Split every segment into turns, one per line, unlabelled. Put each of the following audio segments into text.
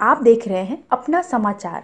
आप देख रहे हैं अपना समाचार।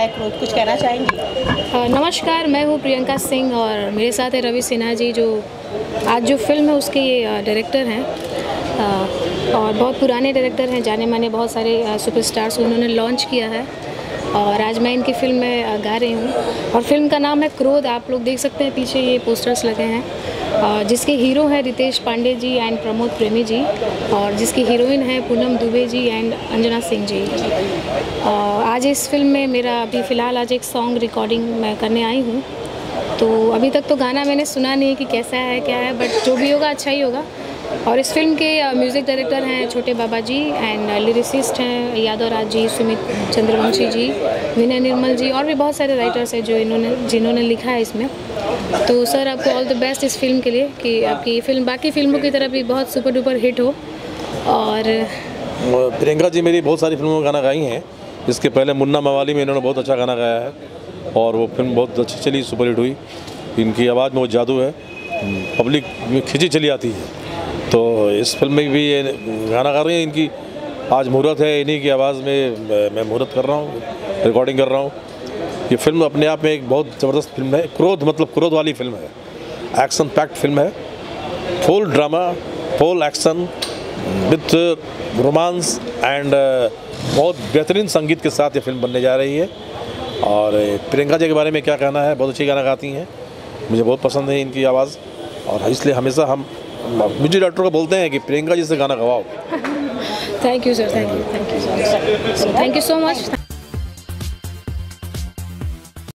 रहा है, क्रोध कुछ कहना चाहेंगी?
नमस्कार, मैं हूँ प्रियंका सिंह और मेरे साथ है रवि सिन्हा जी, जो आज जो फ़िल्म है उसके ये डायरेक्टर हैं। और बहुत पुराने डायरेक्टर हैं, जाने माने बहुत सारे सुपरस्टार्स उन्होंने लॉन्च किया है। और आज मैं इनकी फ़िल्म में गा रही हूँ। और फ़िल्म का नाम है क्रोध, आप लोग देख सकते हैं, पीछे ये पोस्टर्स लगे हैं। जिसके हीरो हैं रितेश पांडे जी एंड प्रमोद प्रेमी जी, और जिसकी हीरोइन है पूनम दुबे जी एंड अंजना सिंह जी। आज इस फ़िल्म में मेरा अभी फ़िलहाल आज एक सॉन्ग रिकॉर्डिंग मैं करने आई हूँ। तो अभी तक तो गाना मैंने सुना नहीं है कि कैसा है, क्या है बट जो भी होगा अच्छा ही होगा। और इस फ़िल्म के म्यूज़िक डायरेक्टर हैं छोटे बाबा जी एंड लिरिसिस्ट हैं यादव राज जी, सुमित चंद्रवंशी जी, विनय निर्मल जी और भी बहुत सारे राइटर्स हैं जो इन्होंने, जिन्होंने लिखा है इसमें। तो सर, आपको ऑल द बेस्ट इस फ़िल्म के लिए कि आपकी फ़िल्म, बाकी फ़िल्मों की तरह भी बहुत सुपर डुपर हिट हो। और
प्रियंका जी मेरी बहुत सारी फ़िल्मों में गाना गाई हैं। इसके पहले मुन्ना मवाली में इन्होंने बहुत अच्छा गाना गाया है और वो फ़िल्म बहुत अच्छी चली सुपरहिट हुई। इनकी आवाज़ में वो जादू है। पब्लिक में खिंची चली आती है। तो इस फ़िल्म में भी ये गाना गा रही हैं, इनकी आज मुहूर्त है, इन्हीं की आवाज़ में मैं- मुहूर्त कर रहा हूँ रिकॉर्डिंग कर रहा हूँ। ये फ़िल्म अपने आप में एक बहुत ज़बरदस्त फ़िल्म है, क्रोध मतलब क्रोध वाली फ़िल्म है। एक्शन पैक्ड फ़िल्म है। Full drama full action with romance and बहुत बेहतरीन संगीत के साथ ये फ़िल्म बनने जा रही है। और प्रियंका जी के बारे में क्या कहना है? बहुत अच्छी गाना गाती हैं। मुझे बहुत पसंद है इनकी आवाज़। और इसलिए हमेशा हम म्यूज़िक डॉक्टर को बोलते हैं कि प्रियंका जी से गाना गवाओ।
Thank you sir thank you thank you so much thank you so much